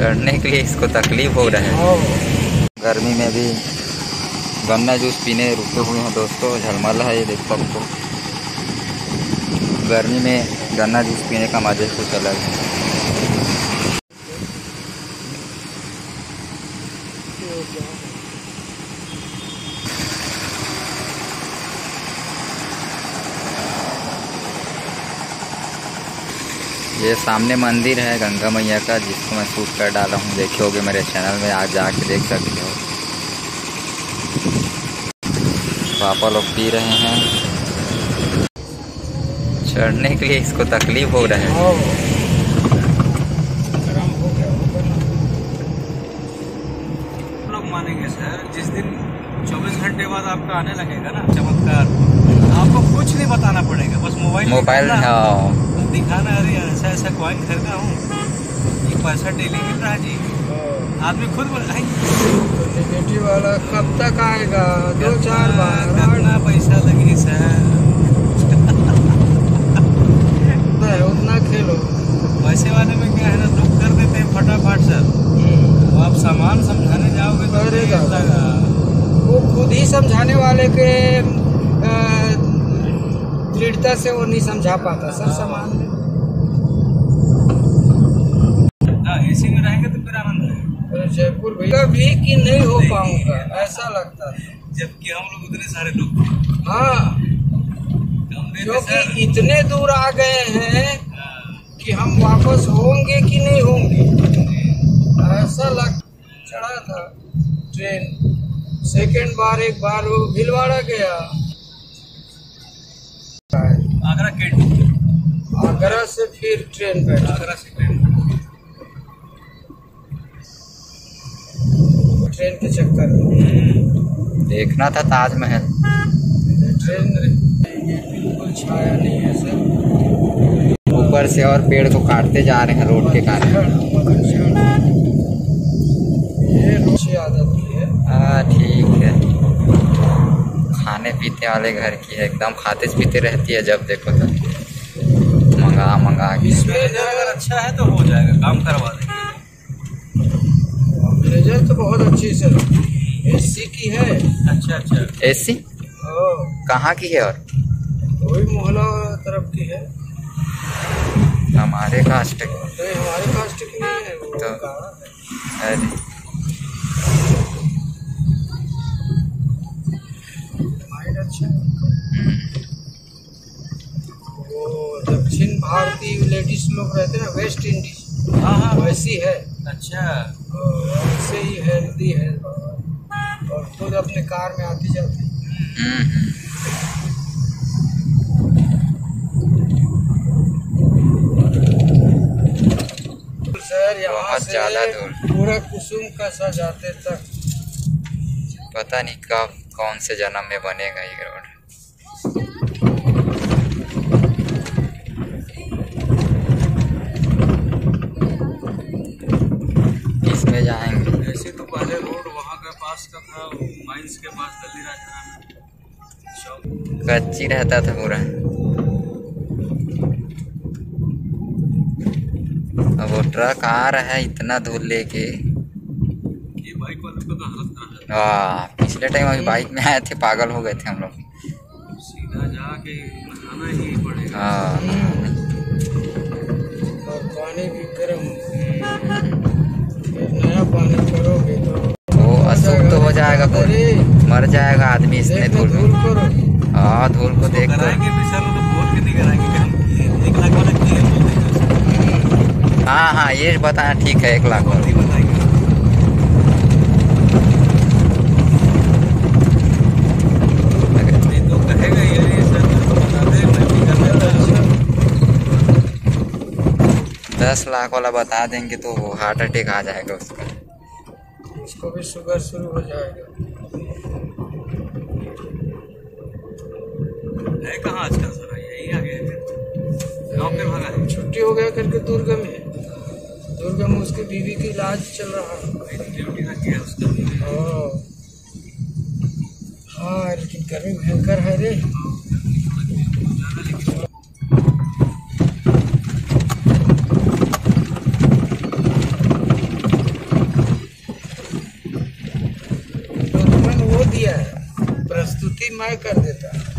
चढ़ने के लिए इसको तकलीफ़ हो रहा है। गर्मी में भी गन्ना जूस पीने रुके हुए हैं दोस्तों झलमल है ये देख सकते गर्मी में गन्ना जूस पीने का मज़ा कुछ अलग है ये सामने मंदिर है गंगा मैया का जिसको मैं शूट कर डाला हूँ। देखे होगे मेरे चैनल में आज जाके देख सकते हो। पापा लोग पी रहे हैं। चढ़ने के लिए इसको तकलीफ़ हो रहा है। मानेंगे सर जिस दिन 24 घंटे बाद आपका आने लगेगा ना चमत्कार। आपको कुछ नहीं बताना पड़ेगा बस मोबाइल मोबाइल हाँ। दिखाना अरे ऐसा ऐसा कॉइन खरीदा हूँ। ये पैसा डेली मिल रहा है जी। आदमी खुद बोल "आई, नेगेटिव वाला कब तक आएगा? दो चार बार। कितना पैसा लगी सर। है, उतना खेलो। पैसे वाले में क्या है ना दुख कर देते हैं फटाफट सर तो आप सामान समझाने जाओगे तो अरे वो खुद ही समझाने वाले के अ, दृढ़ता से वो नहीं समझा पाता सर सामान हाँ। एसी में रहेंगे तो फिर आनंद है। जयपुर कभी कि नहीं हो पाऊँगा ऐसा लगता है जबकि हम लोग उतने सारे लोग हाँ। कमरे में क्योंकि इतने दूर आ गए हैं कि हम वापस होंगे कि नहीं होंगे। ऐसा लग चढ़ा था ट्रेन। सेकंड बार एक बार वो भीलवाड़ा गया। आगरा के आगरा से फिर ट्रेन बैठ आगरा से ट्रेन ट्रेन के चक्कर में। देखना था ताजमहल। ट्रेन बिल्कुल छाया नहीं है सर। ऊपर से और पेड़ को काटते जा रहे हैं रोड के कारण ये अच्छी आदत की है हाँ ठीक है खाने पीते वाले घर की है एकदम खाते पीते रहती है जब देखो तो। मंगा मंगा के अगर अच्छा है तो हो जाएगा काम करवा देंगे। तो बहुत अच्छी सर। एसी की है। अच्छा अच्छा। एसी? कहाँ की है और? वही मोहल्ला तरफ़ की है। हमारे कास्ट की। हमारे पास टिक नहीं है वो तो- कहाँ है। अरे। लोग रहते हैं वेस्ट इंडीज हाँ हाँ। वैसी है। अच्छा। वैसे ही हेल्दी है। और खुद अपने कार में आती जाती। सर यहाँ से ज़्यादा दूर। पूरा कुसुम का सा जाते तक। पता नहीं कब कौन से जन्म में बनेगा ये रोड इसमें जाएँगे। ऐसे तो पहले रोड वहाँ के पास का था माइंस के पास दल्ली राजधानी में कच्ची रहता था पूरा। अब वो ट्रक आ रहा है इतना दूर लेके। तो है। पिछले टाइम अभी बाइक में आए थे पागल हो गए थे हम लोग। सीधा जाके ही पड़ेगा। हाँ जाएगा पूरा मर जाएगा आदमी इसने धूल में। हाँ धूल को देख तो कराएँगे भी सर तो बोल के नहीं कराएँगे कि हम एक लाख वाला क्लियर बोल देंगे। हाँ हाँ ये बताना ठीक है एक लाख नहीं तो कर देता दस लाख वाला बता देंगे तो हार्ट अटैक आ जाएगा उसका। उसको भी शुगर शुरू हो जाएगा। है कहाँ आजकल सर? यही आ गए गाँव पे भागा है। छुट्टी हो गया करके दुर्गम में दुर्गा में उसकी बीवी की इलाज चल रहा है। गया उसका। हाँ लेकिन गर्मी भयंकर है रे। की मैं कर देता है।